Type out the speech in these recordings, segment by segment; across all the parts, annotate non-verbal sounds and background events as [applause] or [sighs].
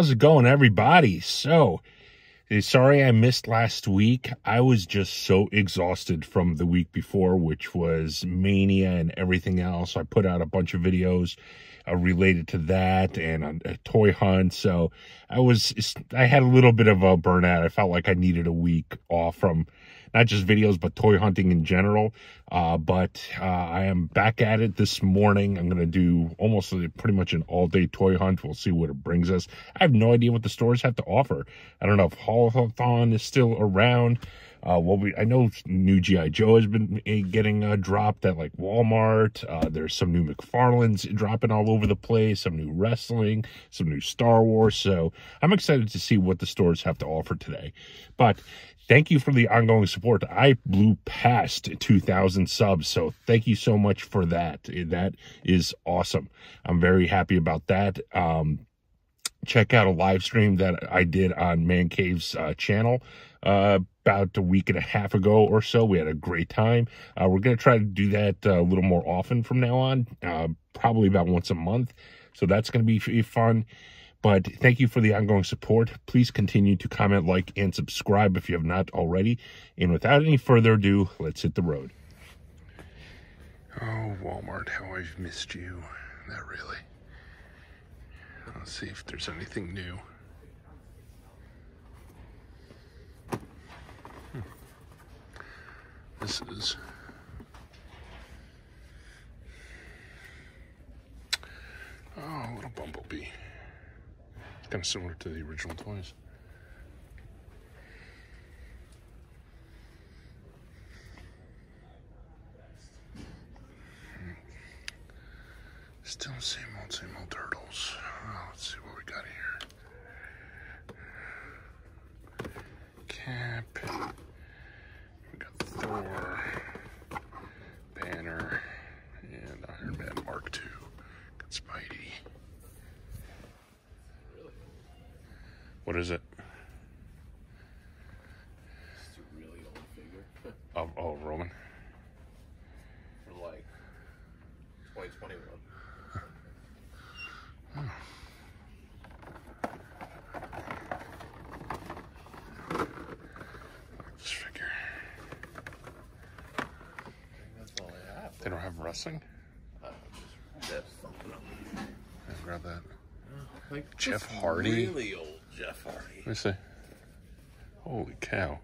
How's it going, everybody? So, eh, sorry I missed last week. I was just so exhausted from the week before, which was Mania and everything else. I put out a bunch of videos uh, related to that and a, a toy hunt. So I was, I had a little bit of a burnout. I felt like I needed a week off from not just videos, but toy hunting in general. Uh, but uh, I am back at it this morning. I'm going to do almost pretty much an all day toy hunt. We'll see what it brings us. I have no idea what the stores have to offer. I don't know if Haulathon is still around. Uh, well, we, I know new GI Joe has been eh, getting uh, dropped at like Walmart. Uh, there's some new McFarlane's dropping all over the place. Some new wrestling, some new Star Wars. So I'm excited to see what the stores have to offer today. But thank you for the ongoing support. I blew past 2,000 subs, so thank you so much for that. That is awesome. I'm very happy about that. Um, check out a live stream that I did on Man Cave's uh, channel uh, about a week and a half ago or so. We had a great time. Uh, we're going to try to do that uh, a little more often from now on, uh, probably about once a month. So that's going to be fun. But thank you for the ongoing support. Please continue to comment, like, and subscribe if you have not already. And without any further ado, let's hit the road. Oh, Walmart, how I've missed you. Not really. Let's see if there's anything new. Hmm. This is Oh, a little bumblebee. Kind of similar to the original toys. Still same old, same old turtles. Oh, let's see what we got here. Cap. We got Thor, Banner, and Iron Man Mark II. Got Spidey. What is it? It's a really old figure. [laughs] Oh, oh Roman. From like 2021. [sighs] This figure. I think that's all I have. They don't have wrestling? Uh, just something up. Yeah, grab that. Like Jeff Hardy? Really old Let me see. Holy cow.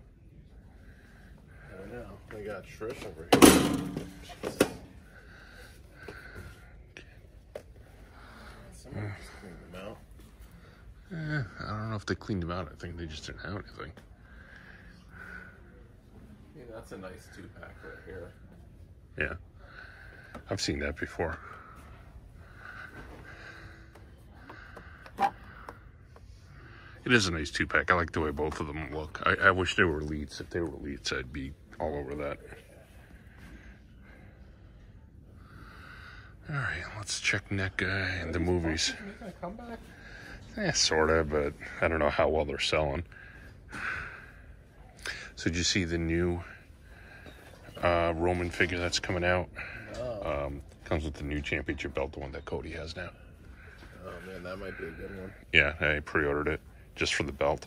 I don't know. We got Trish over here. Someone just cleaned them out. Eh, I don't know if they cleaned them out. I think they just didn't have anything. Yeah, that's a nice two pack right here. Yeah. I've seen that before. It is a nice two pack. I like the way both of them look. I, I wish they were elites. If they were elites, I'd be all over that. All right, let's check NECA and the movies. You gonna come back? Yeah, sort of, but I don't know how well they're selling. So, did you see the new uh, Roman figure that's coming out? No. Um, comes with the new championship belt, the one that Cody has now. Oh man, that might be a good one. Yeah, I pre-ordered it just for the belt.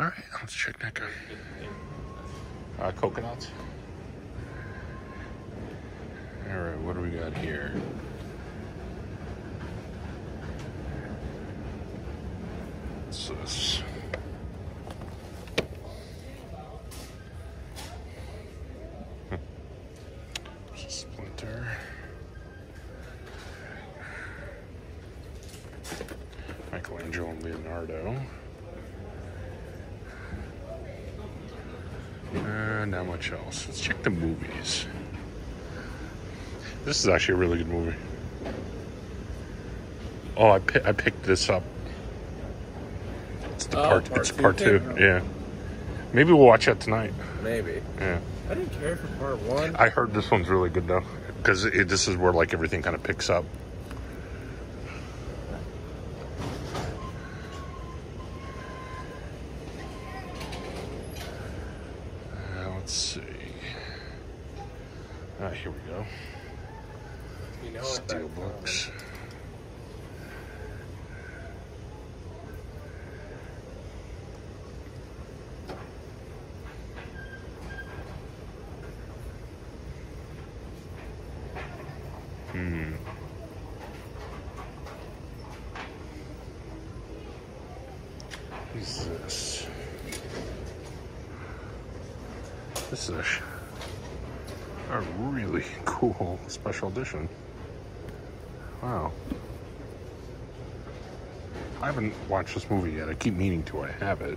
All right, let's check that guy. Uh, coconuts. All right, what do we got here? What's this? There's a splinter. Michelangelo and Leonardo. Uh, not much else. Let's check the movies. This is actually a really good movie. Oh, I, pi- I picked this up. It's the Oh, part. part it's two part two. Yeah. Maybe we'll watch that tonight. Maybe. Yeah. I didn't care for part one. I heard this one's really good though, because this is where like everything kind of picks up. Uh, let's see. Ah, here we go. you know what that- Steel books. What's this? This is a, sh- a really cool special edition. Wow. I haven't watched this movie yet. I keep meaning to. I have it.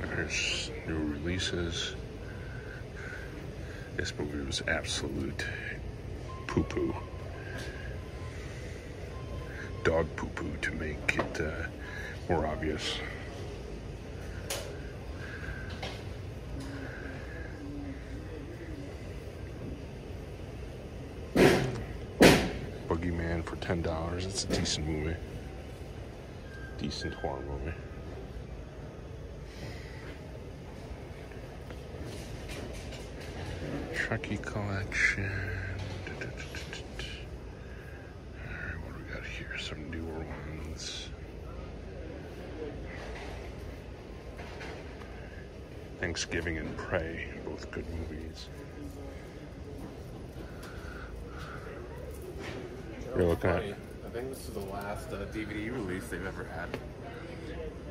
There's new releases. This movie was absolute poo poo. Dog poo poo to make it uh, more obvious. Boogeyman for ten dollars. It's a decent movie. Decent horror movie. Chucky collection. Alright, what do we got here? Some newer ones. Thanksgiving and Prey, both good movies. You're looking at. I think this is the last uh, DVD release they've ever had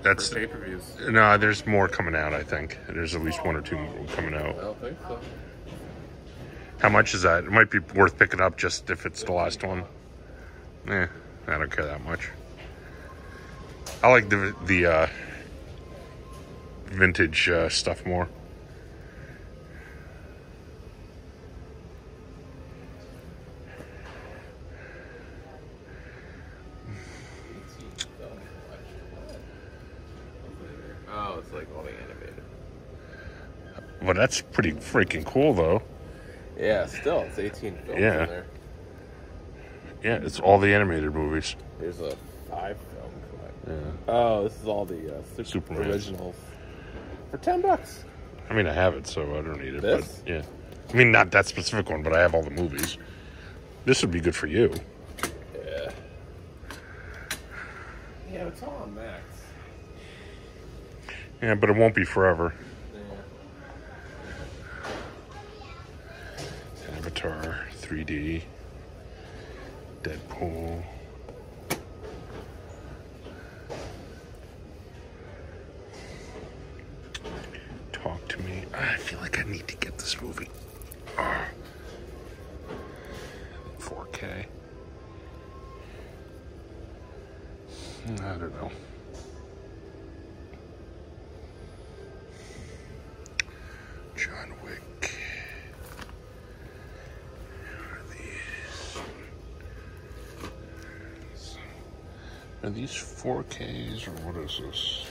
that's for pay-per-views. no. There's more coming out. I think there's at least one or two coming out. I don't think so. How much is that? It might be worth picking up just if it's the last one. Eh, I don't care that much. I like the the uh, vintage uh, stuff more. Oh, it's like all the animated. But that's pretty freaking cool, though. Yeah, still, it's 18 films Yeah. in there. Yeah, it's all the animated movies. There's a five film collection. Yeah. Oh, this is all the uh, super Superman. originals for 10 bucks. I mean, I have it, so I don't need it. This? But yeah, I mean, not that specific one, but I have all the movies. This would be good for you. Yeah. Yeah, it's all on Max. Yeah, but it won't be forever. Yeah. Avatar, 3D, or what is this?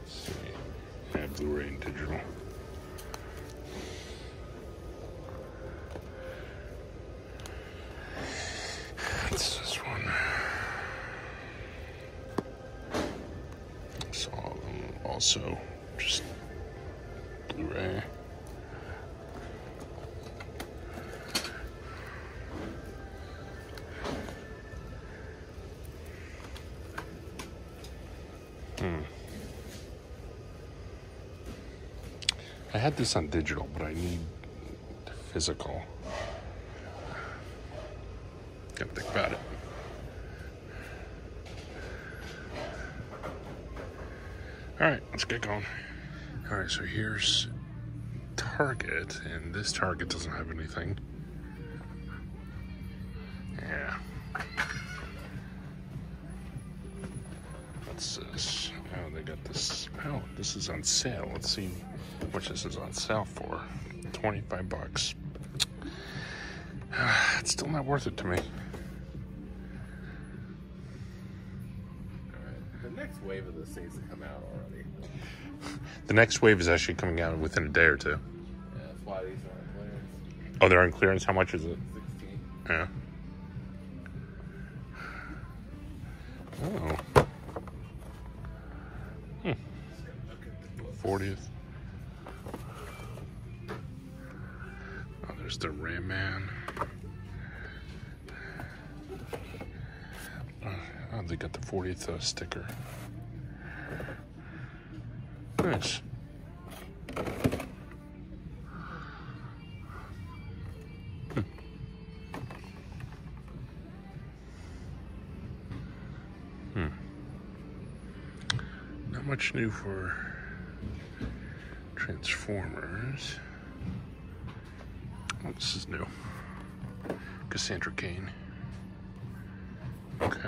Let's see. Blu-ray and digital. What's this one? Saw them also just Blu-ray. Hmm. I had this on digital, but I need physical. Gotta think about it. All right, let's get going. All right, so here's Target, and this Target doesn't have anything. Yeah. What's this? Oh, they got this. Oh, this is on sale. Let's see much this is on sale for. 25 bucks. [sighs] It's still not worth it to me. The next wave of this needs to come out already. [laughs] The next wave is actually coming out within a day or two. Yeah, that's why these are on clearance. Oh, they're on clearance. How much is it? There's the Ram Man. Oh, they got the 40th uh, sticker. Nice. Hmm. Hmm. Not much new for Transformers. This is new. Cassandra Cain. Okay.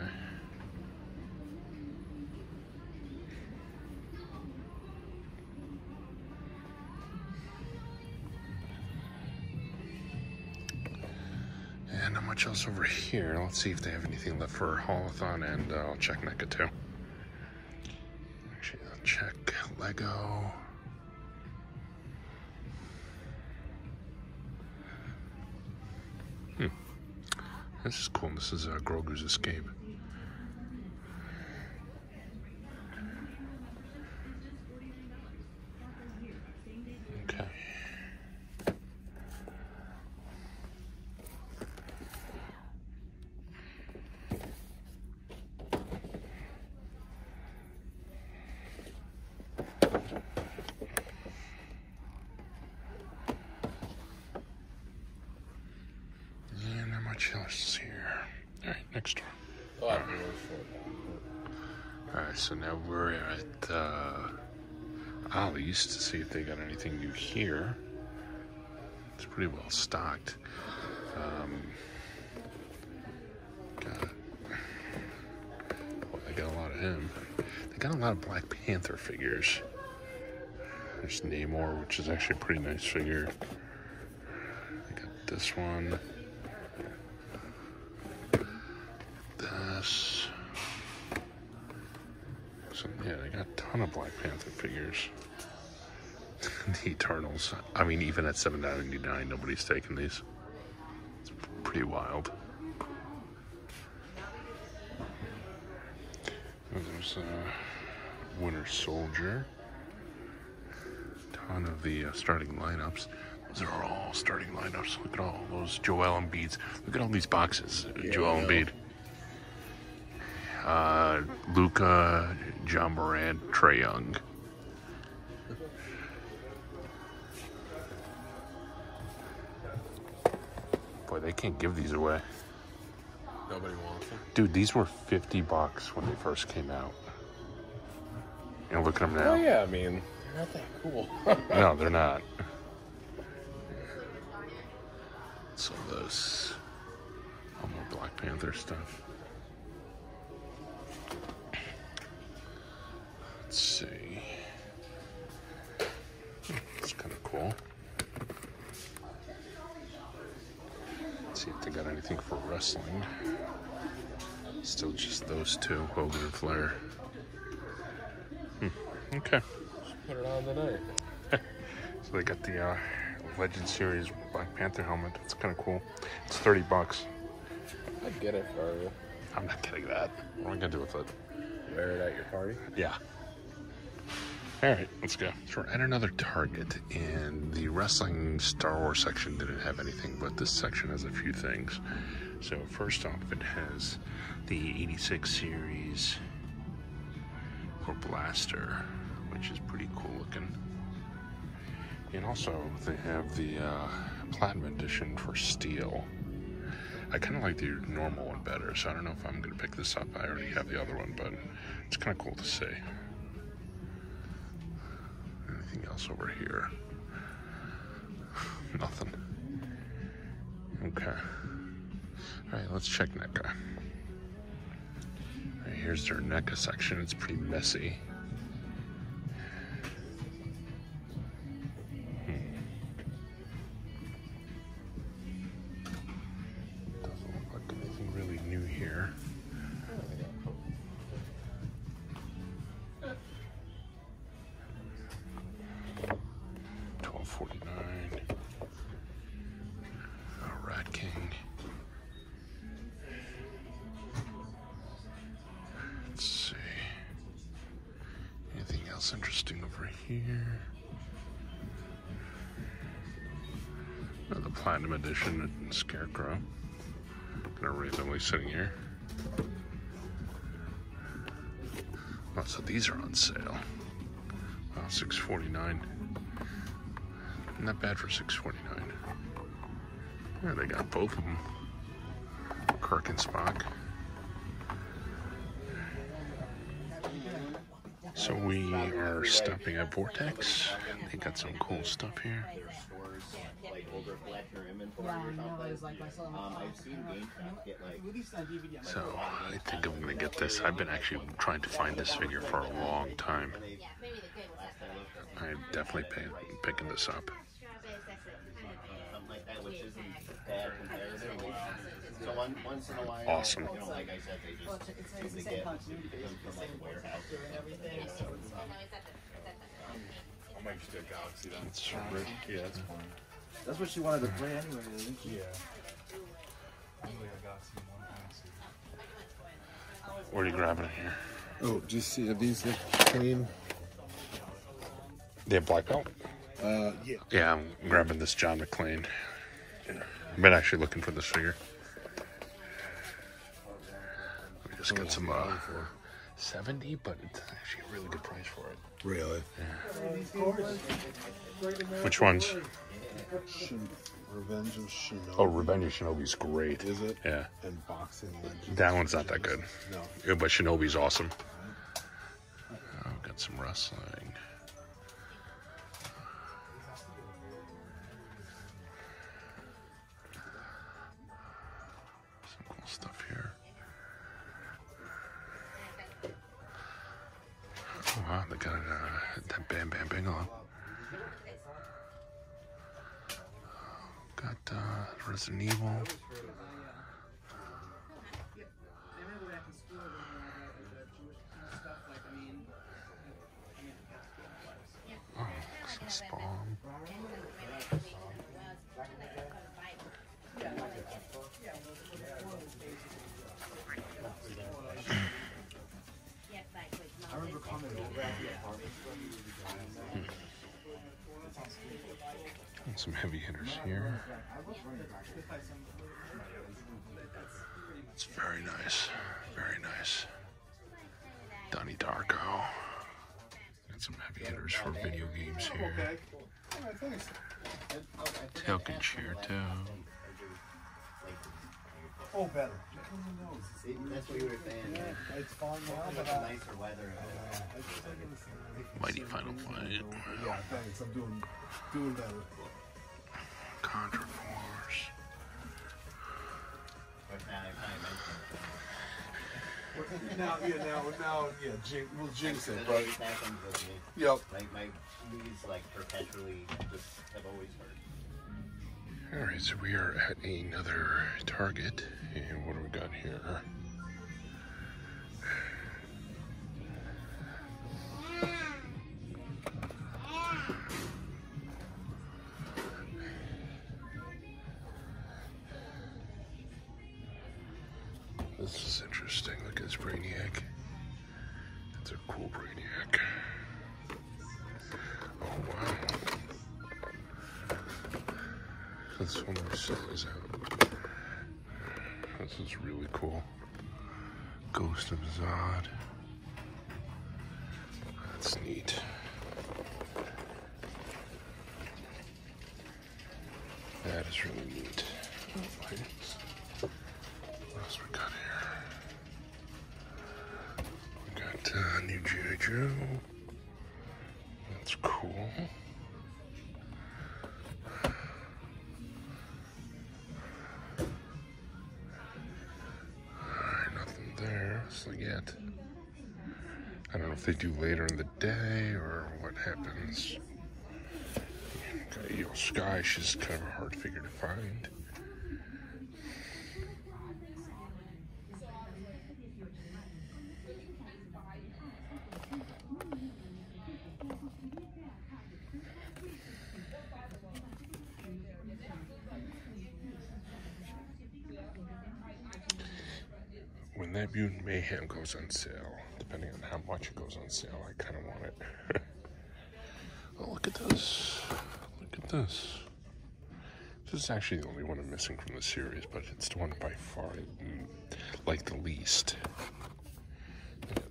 And not much else over here. Let's see if they have anything left for Haulathon, and uh, I'll check NECA too. Actually, I'll check Lego. This is uh, Grogu's Escape. Okay. Yeah, not much else next door. I'll have to look for All right, so now we're at uh, Ollie's to see if they got anything new here. It's pretty well stocked. Um, got, well, they got a lot of him. They got a lot of Black Panther figures. There's Namor, which is actually a pretty nice figure. I got this one. This. So yeah, they got a ton of Black Panther figures. [laughs] the Eternals. I mean, even at seven ninety nine, nobody's taking these. It's pretty wild. There's uh, Winter Soldier. Ton of the uh, starting lineups. Those are all starting lineups. Look at all those Joel Embiid's. Look at all these boxes. Joel I know. Embiid. Uh, Luka, Ja Morant, Trae Young. Boy, they can't give these away. Nobody wants them. Dude, these were 50 bucks when they first came out. And look at them now. Oh yeah, I mean, they're not that cool. [laughs] No, they're not. So this, all more Black Panther stuff. Let's see. It's kind of cool. Let's see if they got anything for wrestling. Still just those two, Hogan and Flair. Hmm. Okay. Put it on tonight. [laughs] So they got the uh, Legend Series Black Panther helmet. It's kind of cool. It's 30 bucks. I'd get it for you. I'm not getting that. What am I gonna do with it? Wear it at your party. Yeah. All right, let's go. So we're at another Target, and the wrestling Star Wars section didn't have anything, but this section has a few things. So first off, it has the 86 series for Blaster, which is pretty cool looking. And also, they have the uh, Platinum Edition for Steel. I kind of like the normal one better, so I don't know if I'm going to pick this up. I already have the other one, but it's kind of cool to see. Anything else over here? [sighs] Nothing. Okay. All right, let's check NECA. Right, here's their NECA section. It's pretty messy. Interesting over here? The Platinum Edition Scarecrow. Of randomly sitting here. Oh, so these are on sale. Wow, six forty nine. Not bad for six forty nine. Yeah, they got both of them. Kirk and Spock. So we are stopping at Vortex. They got some cool stuff here. So I think I'm gonna get this. I've been actually trying to find this figure for a long time. I'm definitely pay, picking this up. something I might just do a Galaxy then. It's Rick. Yeah, that's fine. That's what she wanted to play anyway, isn't she? Yeah. I'm like a Galaxy one Galaxy. What are you grabbing here? Oh, do you see are these look clean? They have black out. Uh, yeah. Yeah, I'm grabbing this John McClane. I've been actually looking for this figure. We just got some uh, 70, but it's actually a really good price for it. Really? Yeah. Which ones? Shin- Revenge of Shinobi. Oh, Revenge of Shinobi's great. Is it? Yeah. And Boxing Legends. That one's not that good. No. Yeah, but Shinobi's awesome. Oh, got some wrestling. Wow, they got uh, that Bam Bam Bigelow. Got uh, Resident Evil. Oh, some Spawn. Some heavy hitters here. It's very nice. Very nice. Donnie Darko. Got some heavy hitters for video games here. Tail can cheer too. Oh, better. That's what you were saying. Yeah. It's fine now, but uh, nicer weather. Mighty Final Fight. yeah, thanks. I'm doing doing better. Contra Force. But now I kind of mentioned now, yeah, now, now, yeah, jin- we'll jinx it, but happens with me. yep. Like my movies, like perpetually, just have always heard. Alright, so we are at another Target. And what do we got here? Ghost of Zod. That's neat. That is really neat. What else we got here? We got uh, new G.I. Joe. Do later in the day or what happens. Got Eel Sky, she's kind of a hard figure to find. When that Mutant Mayhem goes on sale, how it goes on sale, I kind of want it. [laughs] oh, look at this. Look at this. This is actually the only one I'm missing from the series, but it's the one by far mm, like the least.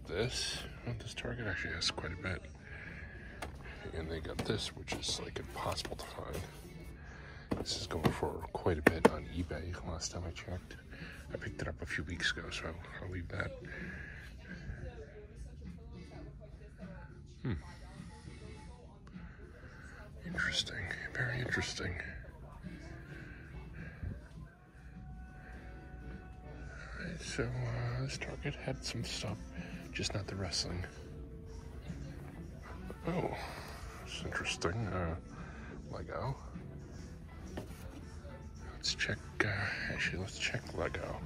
This. Oh, this Target actually has quite a bit. and they got this, which is like impossible to find. This is going for quite a bit on eBay last time I checked. I picked it up a few weeks ago, so I'll leave that. Hmm. Interesting. Very interesting. So uh, this Target had some stuff, just not the wrestling. Oh, it's interesting. Uh, Lego. Let's check. Uh, actually, let's check Lego.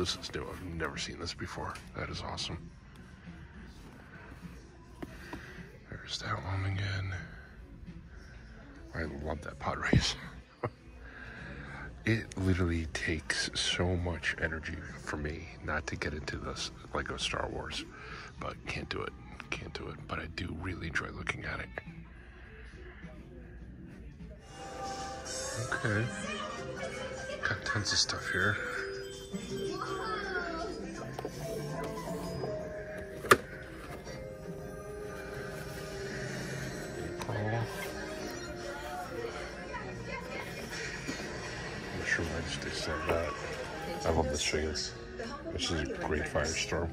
This is new. I've never seen this before. That is awesome. There's that one again. I love that pod [laughs] race. it literally takes so much energy for me not to get into this Lego Star Wars, but can't do it. Can't do it. But I do really enjoy looking at it. Okay. Got tons of stuff here. I love this figure. This is a great firestorm.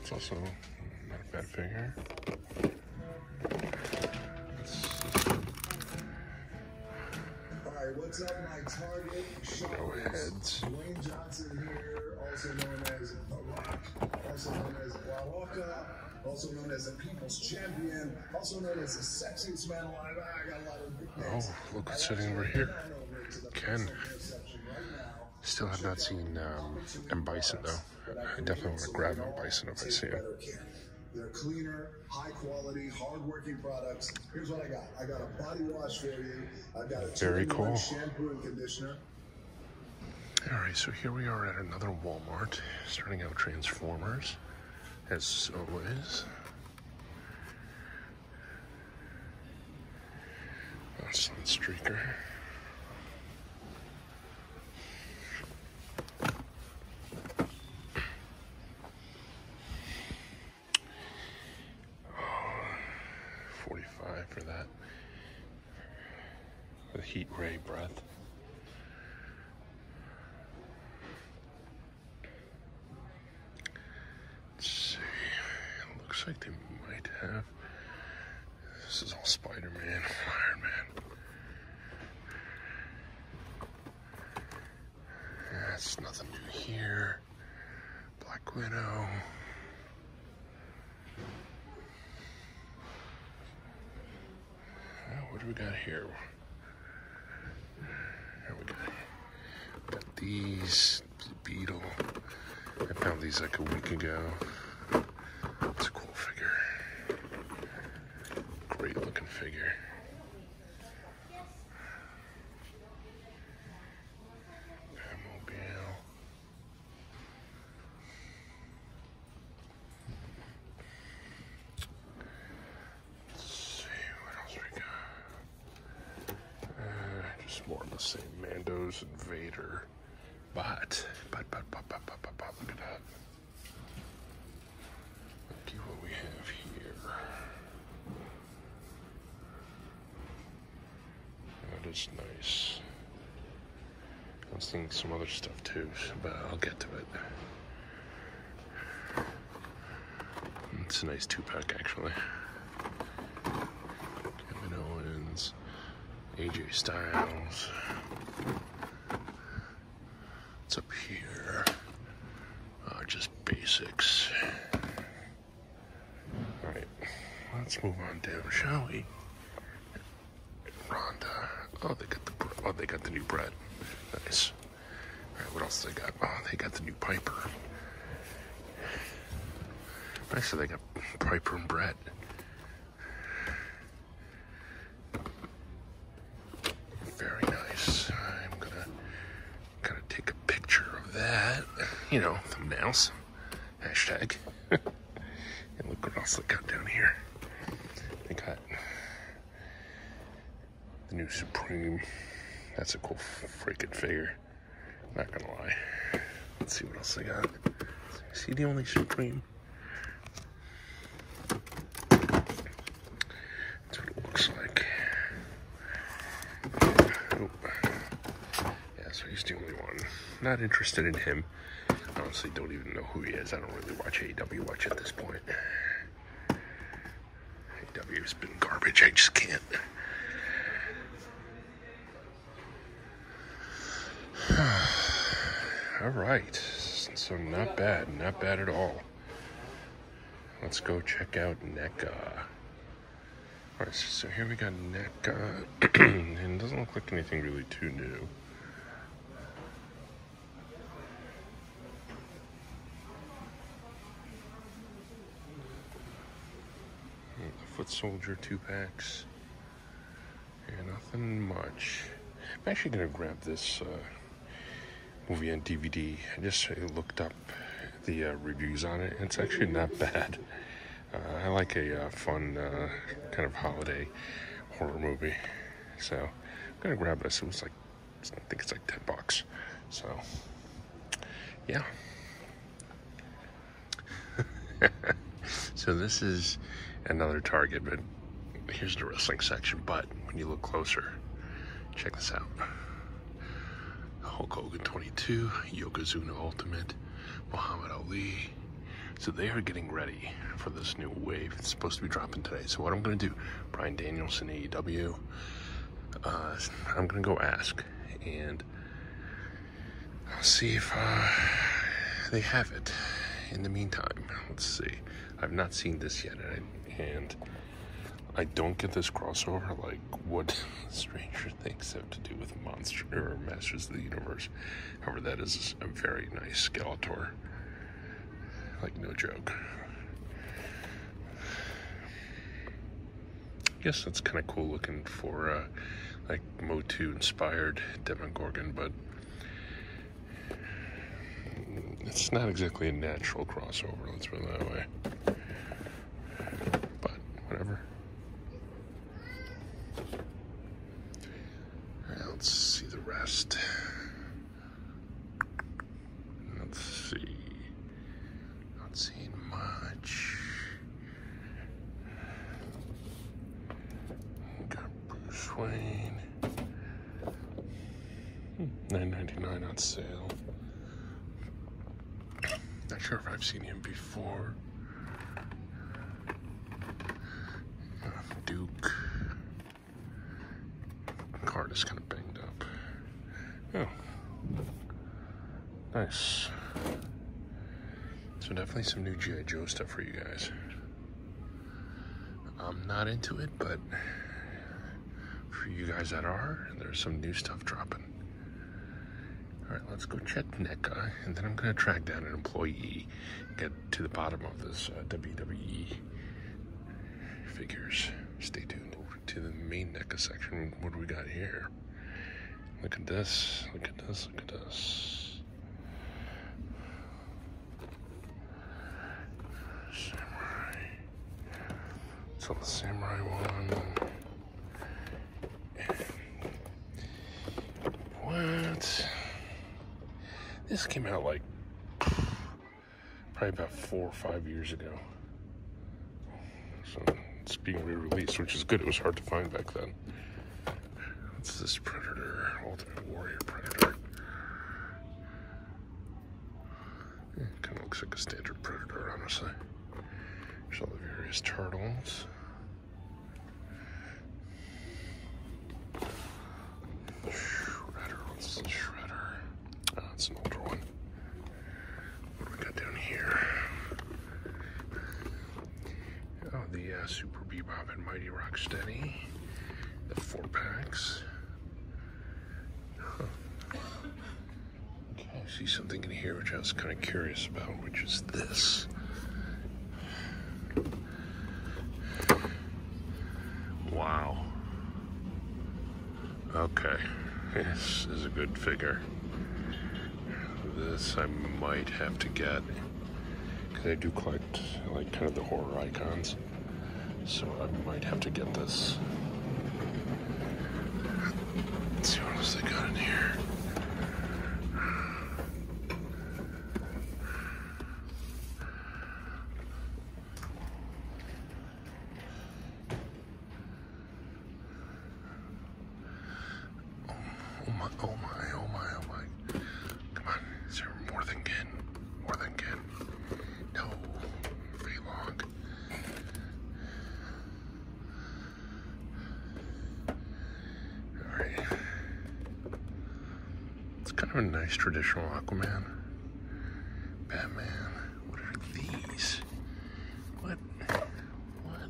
It's also not a bad figure. Alright, what's up, my target? No heads. Dwayne Johnson here, also known as The Rock, also known as Wawaka, also known as the People's Champion, also known as the Sexiest Man Alive. I got a lot of nicknames. Oh, look what's sitting over here. Ken. Still have not seen um, M. Bison though. I definitely want to grab M. Bison if I see him. They're cleaner, high quality, hard-working products. Here's what I got. I got a body wash for you. I've got a Very cool. shampoo and conditioner. All right, so here we are at another Walmart, starting out Transformers, as always. Sunstreaker. Forty-five for that. The heat ray breath. Let's see. It looks like they might have. This is all Spider Man, [laughs] Iron Man. That's nothing new here. Black Widow. What do we got? Here we go. Got these. Blue Beetle. I found these like a week ago. It's a cool figure. Great looking figure. Batmobile. Let's see what else we got. Uh, just more of the same Mandos and Vader. But, but, but, but, but, but, but, but, look at that. Look at what we have here. That is nice. I was thinking some other stuff too, but I'll get to it. It's a nice two pack actually. Kevin Owens, AJ Styles. What's up here? Uh, just basics. All right, let's move on down, shall we? Ronda. Oh, they got the oh they got the new Bret. Nice. All right, what else they got? Oh, they got the new Piper. Actually, they got Piper and Bret. Very nice. I'm gonna gonna take a picture of that. You know, thumbnails. Hashtag. [laughs] and look what else they got down here. They got the new Supreme That's a cool freaking figure. Not gonna lie. Let's see what else I got. See the only Supreme? That's what it looks like. Oh. Yeah, so he's the only one. Not interested in him. Honestly, don't even know who he is. I don't really watch AEW much at this point. AEW's been garbage. I just can't. All right. So not bad. Not bad at all. Let's go check out NECA. All right, so here we got NECA. [clears throat] and it doesn't look like anything really too new. Foot Soldier two packs. Yeah, nothing much. I'm actually gonna grab this uh, movie on DVD. I just uh, looked up the uh, reviews on it. It's actually not bad. [laughs] Uh, I like a uh, fun uh, kind of holiday horror movie, so I'm gonna grab this. It was like I think it's like ten bucks. So yeah. [laughs] so this is another Target, but here's the wrestling section. But when you look closer, check this out. Hulk Hogan 22, Yokozuna Ultimate, Muhammad Ali. So they are getting ready for this new wave. It's supposed to be dropping today. So what I'm going to do, Bryan Danielson, AEW, uh, I'm going to go ask and see if uh, they have it. In the meantime, let's see. I've not seen this yet, and I don't get this crossover. Like, what [laughs] Stranger Things have to do with Monster or Masters of the Universe? However, that is a very nice Skeletor. Like, no joke. I guess that's kind of cool looking for, uh, like, Motu inspired Demogorgon, but it's not exactly a natural crossover, let's put it that way. But, whatever. Alright, let's see the rest. Let's see. Not seeing much. Got Bruce Wayne. Hmm, nine ninety nine on sale. Not sure if I've seen him before. Uh, Duke. Card is kind of banged up. Oh. Nice. So definitely some new G.I. Joe stuff for you guys. I'm not into it, but for you guys that are, there's some new stuff dropping. All right, let's go check NECA, and then I'm to track down an employee, get to the bottom of this uh, WWE figures. Stay tuned. Over to the main NECA section. What do we got here? Look at this. Look at this. Look at this. Samurai. The samurai one. What? This came out like probably about four or five years ago. So it's being re-released, which is good. It was hard to find back then. What's this Predator? Ultimate Warrior Predator. Yeah, kind of looks like a standard Predator, honestly. There's all the various turtles. Shredder, what's the Shredder? Oh, it's an older one. What do we got down here? Oh, the uh, Super Bebop and Mighty Rocksteady. The four packs. Huh. Okay, I see something in here which I was kind of curious about, which is this. Wow. Okay, this is a good figure. This I might have to get because I do collect like kind of the horror icons, so I might have to get this. Let's see what else else they got in here? Oh my, oh my, oh my, oh my. Come on, is there more than Ken? More than Ken? No, very long. Alright. It's kind of a nice traditional Aquaman. Batman. What are these? What? What?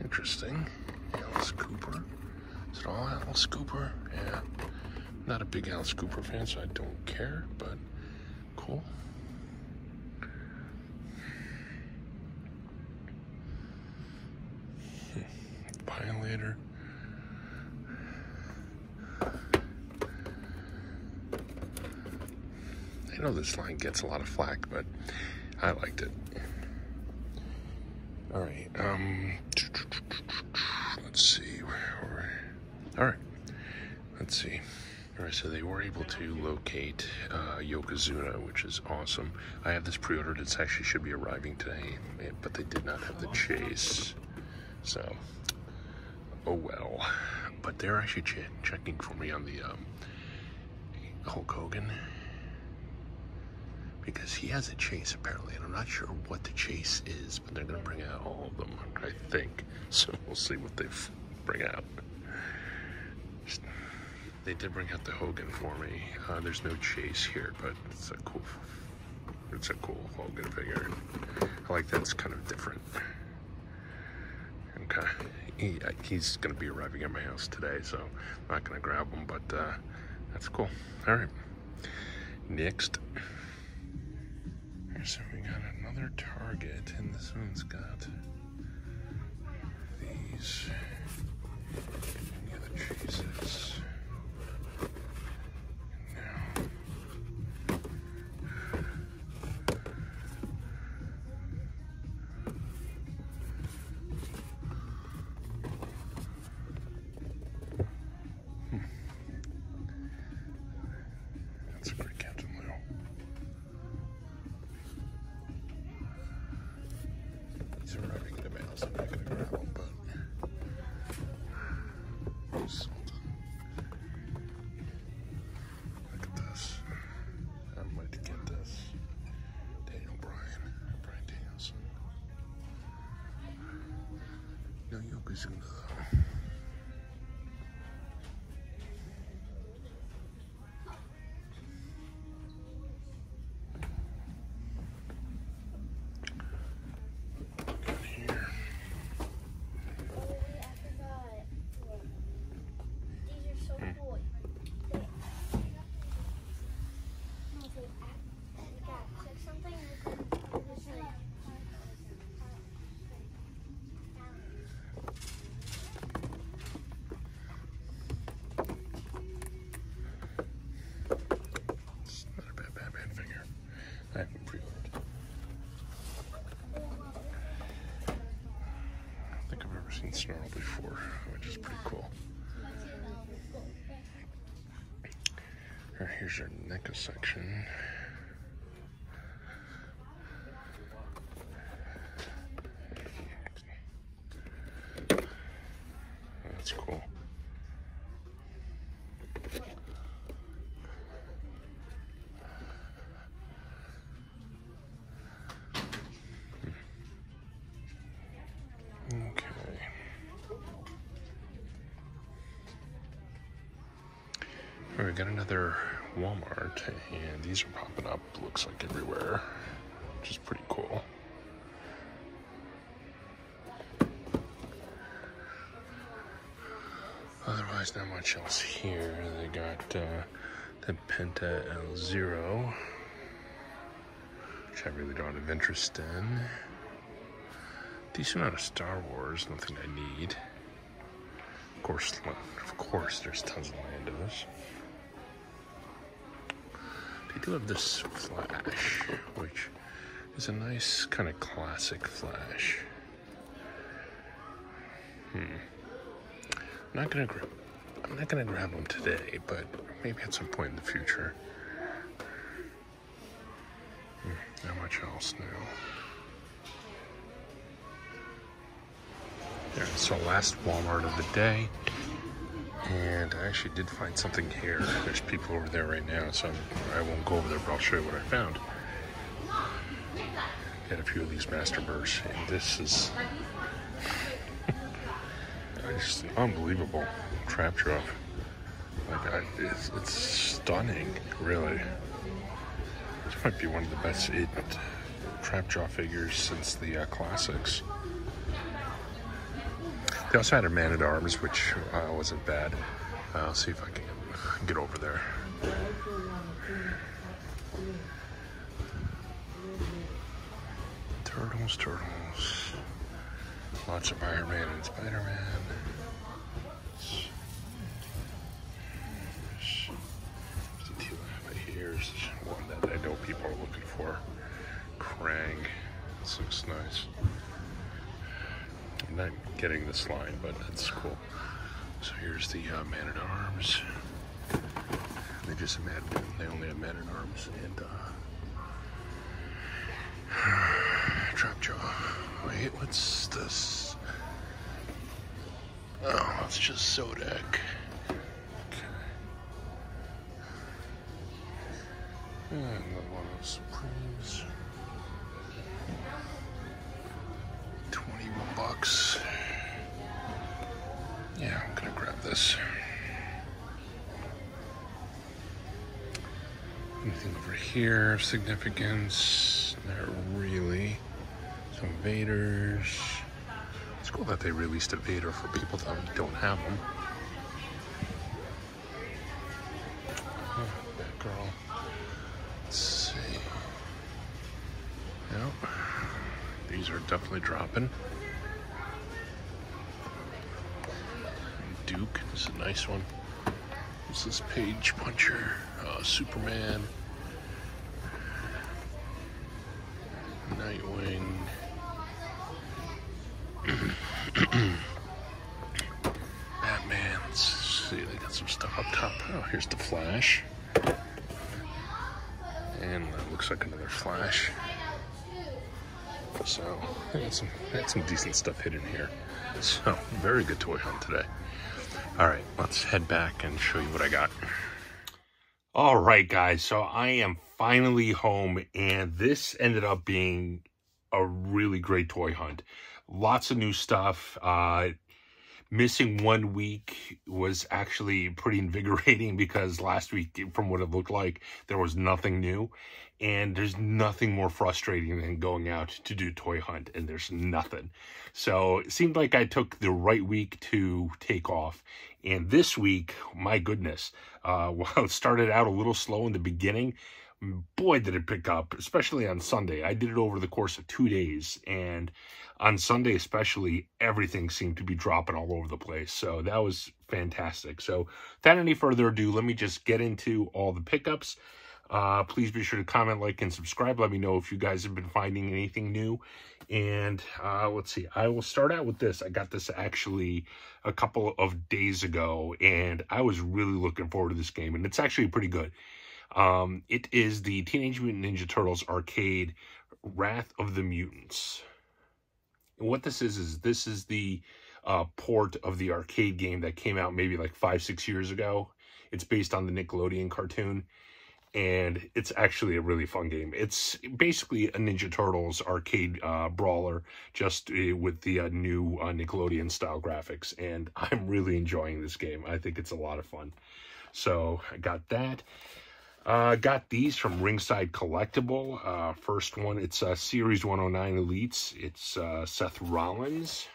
Interesting. Alice Cooper. Is it all Alice Cooper? Yeah. Not a big Alice Cooper fan, so I don't care, but cool. Violator. I know this line gets a lot of flack, but I liked it. All right. Um. Let's see. All right. Let's see. All right. So they were able to locate uh, Yokozuna, which is awesome. I have this pre-ordered. It's actually should be arriving today, eh, but they did not have the chase. So, oh well. But they're actually ch- checking for me on the um, Hulk Hogan because he has a chase apparently, and I'm not sure what the chase is, but they're gonna bring out all of them, I think. [laughs] So we'll see what they bring out. They did bring out the Hogan for me. Uh, there's no chase here, but it's a cool, it's a cool Hogan figure. I like that it's kind of different. Okay, he, he's gonna be arriving at my house today, so I'm not gonna grab him, but uh, that's cool. All right, next. So we got another target, and this one's got these. Any other chases? Snarl before, which is pretty cool. Alright, here's our NECA section. Got another Walmart, and these are popping up. Looks like everywhere, which is pretty cool. Otherwise, not much else here. They got uh, the Penta El Zero, which I really don't have interest in. Decent amount of Star Wars, nothing I need. Of course, of course, there's tons of Landos. Do have this Flash, which is a nice kind of classic Flash. Hmm. I'm not gonna grab. I'm not gonna grab them today, but maybe at some point in the future. Hmm, Not much else now. Yeah, so last Walmart of the day. And I actually did find something here. There's people over there right now, so I'm, I won't go over there, but I'll show you what I found. Got a few of these Masterverses, and this is [laughs] it's unbelievable Trap Jaw. Like I, it's, it's stunning, really. This might be one of the best trap jaw figures since the uh, classics. They also had a Man at Arms, which uh, wasn't bad. Uh, I'll see if I can get over there. Turtles, turtles. Lots of Iron Man and Spider Man. Here's one that I know people are looking for. Krang. This looks nice. Getting this line, but that's cool. So here's the uh, Man at Arms. They just had, they only have Man at Arms and uh, [sighs] Trap Jaw. Wait, what's this? Oh, it's just. Okay. And another one of Supremes. Here of significance? Not really. Some Vaders. It's cool that they released a Vader for people that don't have them. Oh, that girl. Let's see. Yep. These are definitely dropping. Duke this is a nice one. This is Page Puncher, uh, Superman, Oh, here's the Flash. And that looks like another Flash. So, I had some, had some decent stuff hidden here. So, very good toy hunt today. All right, let's head back and show you what I got. All right, guys. So I am finally home, and this ended up being a really great toy hunt. Lots of new stuff. Uh, missing one week was actually pretty invigorating [laughs] because last week, from what it looked like, there was nothing new. And there's nothing more frustrating than going out to do toy hunt and there's nothing. So it seemed like I took the right week to take off. And this week, my goodness, uh, [laughs] while it started out a little slow in the beginning, boy, did it pick up, especially on Sunday. I did it over the course of two days. And on Sunday, especially, everything seemed to be dropping all over the place. So that was fantastic. So without any further ado, let me just get into all the pickups. Uh, please be sure to comment, like, and subscribe. Let me know if you guys have been finding anything new. And uh, let's see, I will start out with this. I got this actually a couple of days ago, and I was really looking forward to this game, and it's actually pretty good. Um, it is the Teenage Mutant Ninja Turtles arcade Wrath of the Mutants. And what this is, is this is the uh, port of the arcade game that came out maybe like five, six years ago. It's based on the Nickelodeon cartoon and it's actually a really fun game. It's basically a Ninja Turtles arcade uh, brawler, just uh, with the uh, new uh, Nickelodeon style graphics, and [laughs] I'm really enjoying this game. I think it's a lot of fun. So I got that. Uh, got these from Ringside Collectible. Uh, first one, it's uh, Series 109 Elites. It's uh, Seth Rollins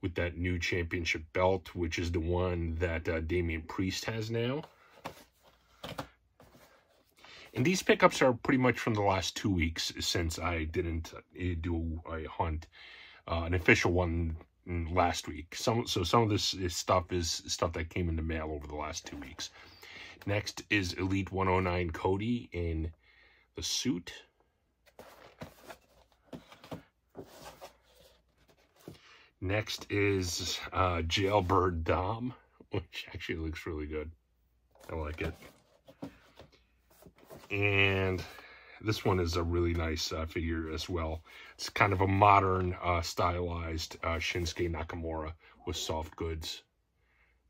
with that new championship belt, which is the one that uh, Damian Priest has now. And these pickups are pretty much from the last two weeks since I didn't uh, do a hunt, uh, an official one last week. Some So some of this stuff is stuff that came in the mail over the last two weeks. Next is Elite 109 Cody in the suit. Next is uh, Jailbird Dom, which actually looks really good. I like it. And this one is a really nice uh, figure as well. It's kind of a modern, uh, stylized uh, Shinsuke Nakamura with soft goods.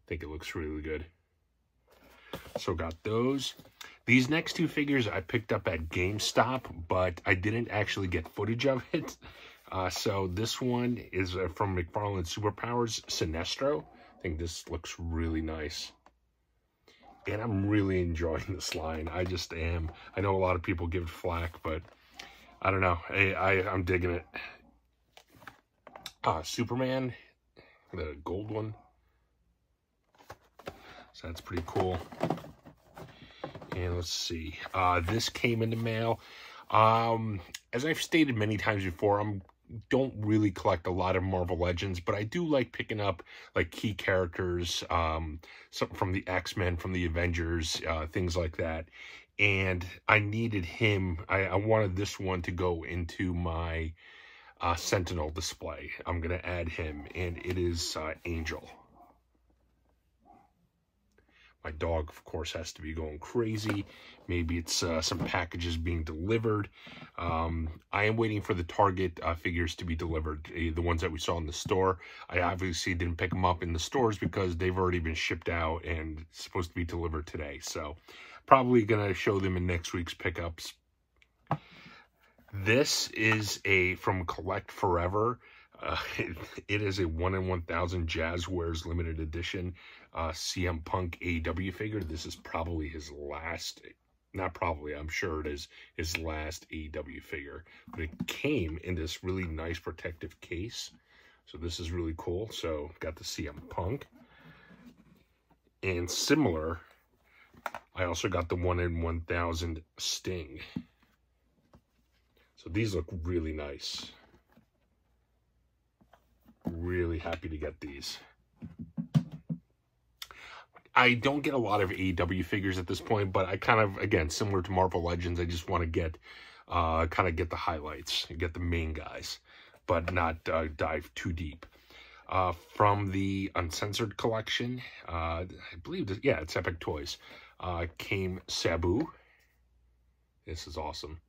I think it looks really good. So got those. These next two figures I picked up at GameStop, but I didn't actually get footage of it. Uh, so this one is uh, from McFarlane Superpowers, Sinestro. I think this looks really nice. And I'm really enjoying this line. I just am. I know a lot of people give it flack, but I don't know. I, I, I'm digging it. Uh, Superman, the gold one. So that's pretty cool. And let's see. Uh, this came in the mail. Um, as I've stated many times before, I'm don't really collect a lot of Marvel Legends, but I do like picking up like key characters, um, some from the X Men, from the Avengers, uh, things like that. And I needed him. I, I wanted this one to go into my uh, Sentinel display. I'm gonna add him, and it is uh, Angel. My dog, of course, has to be going crazy. Maybe it's uh, some packages being delivered. Um, I am waiting for the Target uh, figures to be delivered, uh, the ones that we saw in the store. I obviously didn't pick them up in the stores because they've already been shipped out and supposed to be delivered today. So probably going to show them in next week's pickups. This is a from Collect Forever. Uh, it, [laughs] it is a 1 in 1000 Jazwares limited edition uh, CM Punk AEW figure. This is probably his last, not probably, I'm sure it is his last AEW figure. But it came in this really nice protective case. So this is really cool. So got the CM Punk. And similar, I also got the 1 in 1000 Sting. So these look really nice. Really happy to get these. I don't get a lot of AEW figures at this point, but I kind of, again, similar to Marvel Legends, I just want to get, uh, kind of get the highlights, get the main guys, but not uh, dive too deep. Uh, from the Uncensored collection, uh, I believe, that, yeah, it's Epic Toys, uh, came Sabu. This is awesome.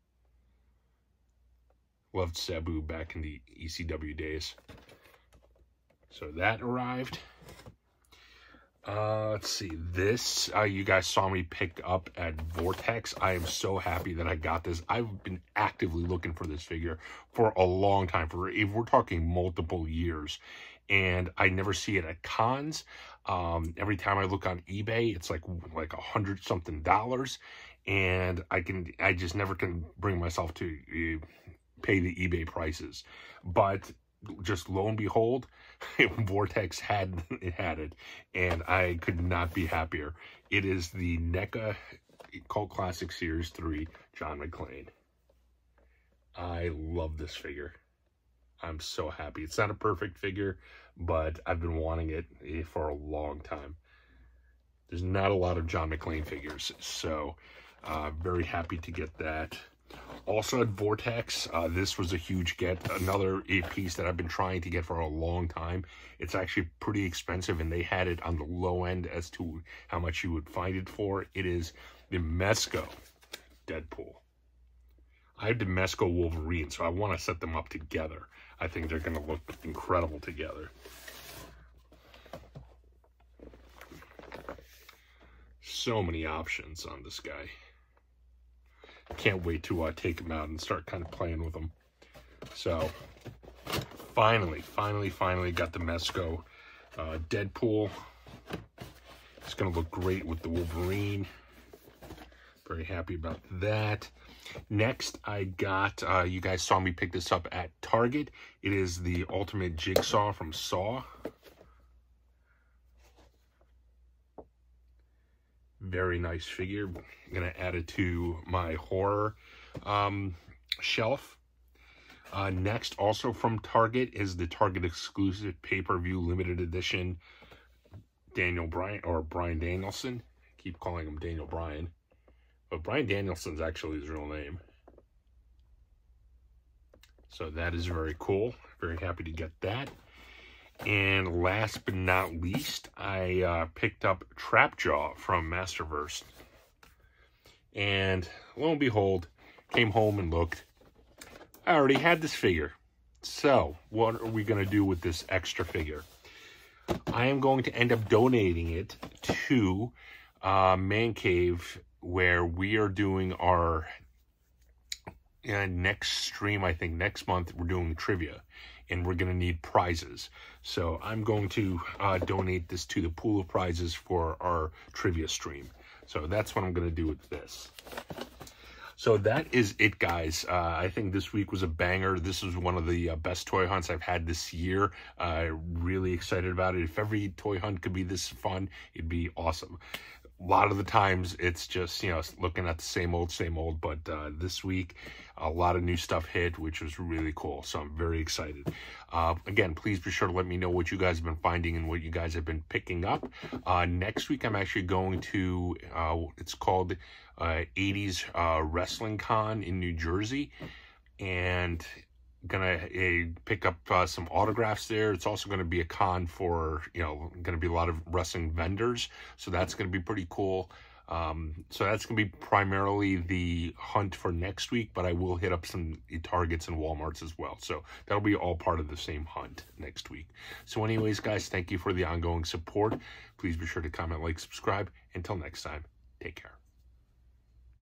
Loved Sabu back in the ECW days. So that arrived. Uh, let's see. This, uh, you guys saw me pick up at Vortex. I am so happy that I got this. I've been actively looking for this figure for a long time. For if we're talking multiple years, and I never see it at cons. Um, every time I look on eBay, it's like like a hundred something dollars, and I can I just never can bring myself to uh, pay the eBay prices. But just lo and behold, [laughs] Vortex had it had it, and I could not be happier. It is the NECA Cult Classic Series 3 John McClane. I love this figure. I'm so happy. It's not a perfect figure, but I've been wanting it eh, for a long time. There's not a lot of John McClane figures, so uh, very happy to get that. Also at Vortex, uh, this was a huge get. Another piece that I've been trying to get for a long time. It's actually pretty expensive, and they had it on the low end as to how much you would find it for. It is the Mezco Deadpool. I have the Mezco Wolverine, so I want to set them up together. I think they're going to look incredible together. So many options on this guy. Can't wait to uh, take them out and start kind of playing with them. So, finally, finally, finally got the Mezco uh, Deadpool. It's going to look great with the Wolverine. Very happy about that. Next, I got, uh, you guys saw me pick this up at Target. It is the Ultimate Jigsaw from Saw. Very nice figure. I'm to add it to my horror um, shelf. Uh, next, also from Target, is the Target exclusive pay-per-view limited edition Daniel Bryan, or Bryan Danielson. keep calling him Daniel Bryan. But Bryan Danielson's actually his real name. So that is very cool. Very happy to get that. And last but not least, I uh, picked up Trapjaw from Masterverse. And lo and behold, came home and looked. I already had this figure. So, what are we going to do with this extra figure? I am going to end up donating it to uh, Man Cave, where we are doing our uh, next stream. I think next month we're doing trivia, and we're going to need prizes. So I'm going to uh, donate this to the pool of prizes for our trivia stream. So that's what I'm going to do with this. So that is it, guys. Uh, I think this week was a banger. This was one of the uh, best toy hunts I've had this year. Uh, really excited about it. If every toy hunt could be this fun, it'd be awesome. A lot of the times it's just, you know, looking at the same old, same old. But uh, this week, a lot of new stuff hit, which was really cool. So I'm very excited. Uh, again, please be sure to let me know what you guys have been finding and what you guys have been picking up. Uh, next week, I'm actually going to, uh, it's called uh, 80s uh, Wrestling Con in New Jersey. And gonna uh, pick up uh, some autographs there. It's also gonna be a con for, you know, gonna be a lot of wrestling vendors. So that's gonna be pretty cool. Um, so that's going to be primarily the hunt for next week, but I will hit up some Targets and Walmarts as well. So that'll be all part of the same hunt next week. So anyways, guys, thank you for the ongoing support. Please be sure to comment, like, subscribe. Until next time, take care.